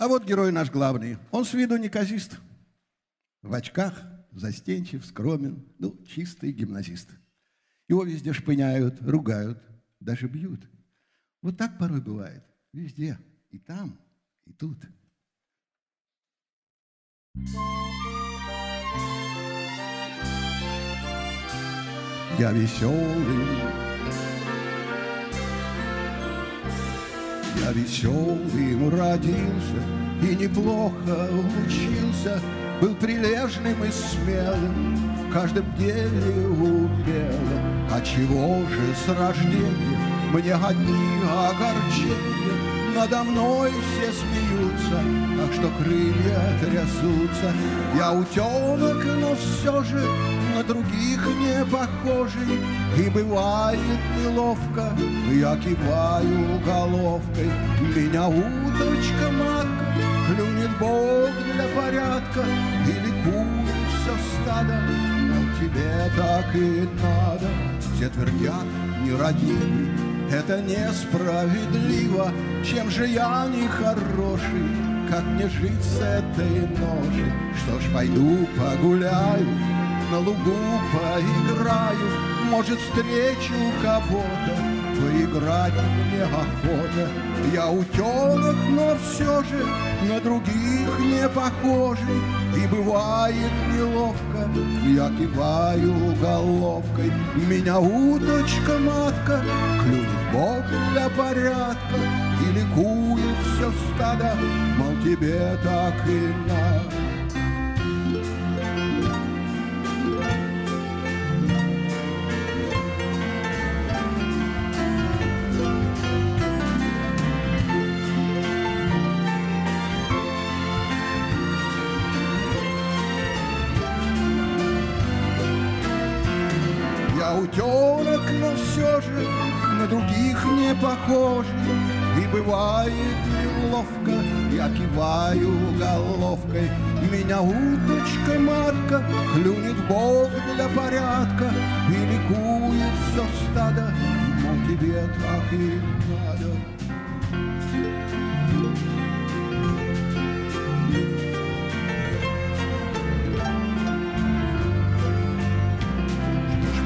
А вот герой наш главный. Он с виду неказист. В очках, застенчив, скромен, ну, чистый гимназист. Его везде шпыняют, ругают, даже бьют. Вот так порой бывает. Везде. И там, и тут. Я веселый, я веселым родился и неплохо учился, был прилежным и смелым, в каждом деле умелым. А чего же с рождения мне одни огорчения? Надо мной все смеются, так что крылья трясутся. Я утенок, но все же на других не похожий. И бывает неловко, я киваю головкой. Меня уточка матка клюнет Бог для порядка. И ликует все стадо, но тебе так и надо. Все твердят, нерадивый, это несправедливо, чем же я не хороший, как мне жить с этой ножей? Что ж, пойду погуляю, на лугу поиграю, может, встречу кого-то, поиграть мне охота. Я утенок, но все же на других не похожий, и бывает неловко, я киваю головкой, меня уточка-матка клюнет Бог для порядка Стадо, мол, тебе так и надо. Утенок, но все же на других не похож И бывает неловко, я киваю головкой. Меня уточка матка клюнет Бог для порядка И ликует все стадо, мол, тебе так и надо.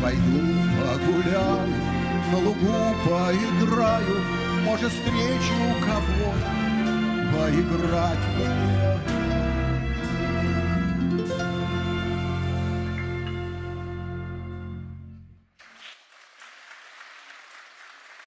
Пойду погуляю, на лугу поиграю, Может, встречу кого поиграть. мне